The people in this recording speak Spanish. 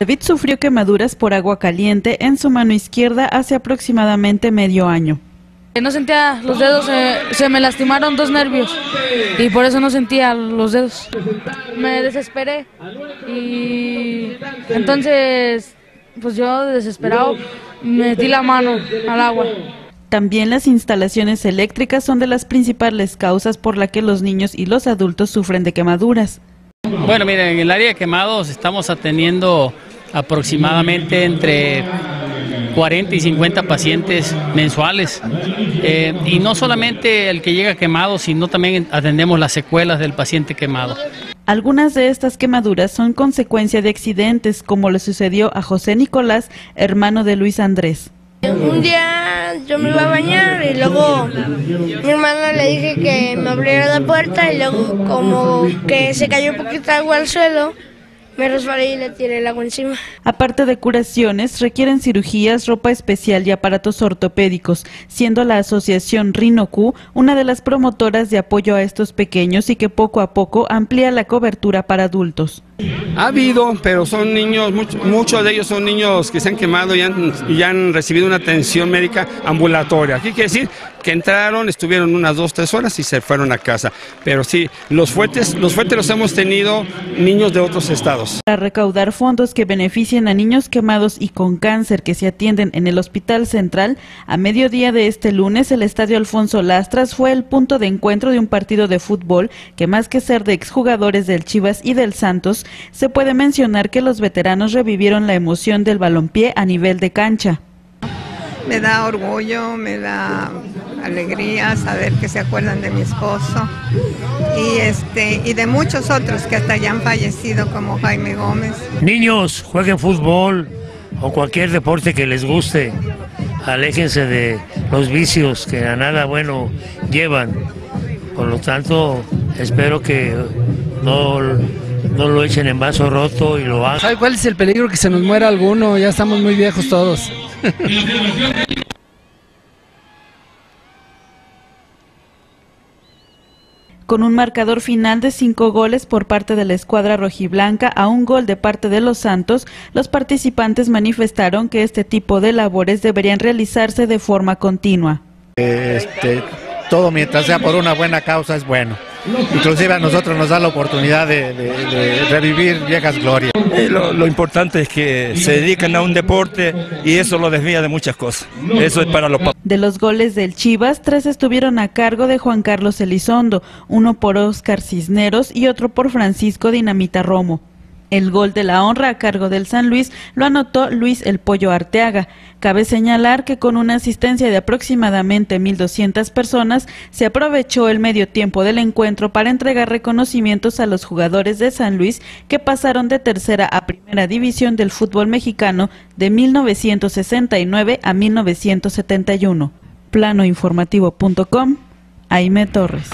David sufrió quemaduras por agua caliente en su mano izquierda hace aproximadamente medio año. No sentía los dedos, eh, se me lastimaron dos nervios y por eso no sentía los dedos. Me desesperé y entonces, pues yo desesperado metí la mano al agua. También las instalaciones eléctricas son de las principales causas por las que los niños y los adultos sufren de quemaduras. Bueno, miren, en el área de quemados estamos atendiendo aproximadamente entre 40 y 50 pacientes mensuales. Eh, y no solamente el que llega quemado, sino también atendemos las secuelas del paciente quemado. Algunas de estas quemaduras son consecuencia de accidentes, como le sucedió a José Nicolás, hermano de Luis Andrés. Un día yo me iba a bañar y luego mi hermana le dije que me abriera la puerta y luego como que se cayó un poquito de agua al suelo el agua encima. Aparte de curaciones, requieren cirugías, ropa especial y aparatos ortopédicos, siendo la asociación RINOQ una de las promotoras de apoyo a estos pequeños y que poco a poco amplía la cobertura para adultos. Ha habido, pero son niños, muchos de ellos son niños que se han quemado y han, y han recibido una atención médica ambulatoria. Aquí quiere decir que entraron, estuvieron unas dos, tres horas y se fueron a casa. Pero sí, los fuertes, los fuertes los hemos tenido niños de otros estados. Para recaudar fondos que beneficien a niños quemados y con cáncer que se atienden en el Hospital Central, a mediodía de este lunes el Estadio Alfonso Lastras fue el punto de encuentro de un partido de fútbol que más que ser de exjugadores del Chivas y del Santos, se puede mencionar que los veteranos revivieron la emoción del balompié a nivel de cancha. Me da orgullo, me da alegría saber que se acuerdan de mi esposo y este y de muchos otros que hasta ya han fallecido como Jaime Gómez. Niños, jueguen fútbol o cualquier deporte que les guste. Aléjense de los vicios que a nada bueno llevan. Por lo tanto, espero que no no lo echen en vaso roto y lo hagan. ¿Sabe cuál es el peligro? Que se nos muera alguno, ya estamos muy viejos todos. Con un marcador final de cinco goles por parte de la escuadra rojiblanca a un gol de parte de los Santos, los participantes manifestaron que este tipo de labores deberían realizarse de forma continua. Este, todo mientras sea por una buena causa es bueno. Inclusive a nosotros nos da la oportunidad de, revivir viejas glorias. Eh, lo, importante es que se dedican a un deporte y eso lo desvía de muchas cosas. Eso es para los De los goles del Chivas, tres estuvieron a cargo de Juan Carlos Elizondo, uno por Oscar Cisneros y otro por Francisco Dinamita Romo. El gol de la honra a cargo del San Luis lo anotó Luis El Pollo Arteaga. Cabe señalar que con una asistencia de aproximadamente 1.200 personas se aprovechó el medio tiempo del encuentro para entregar reconocimientos a los jugadores de San Luis que pasaron de tercera a primera división del fútbol mexicano de 1969 a 1971. Planoinformativo.com, Aime Torres.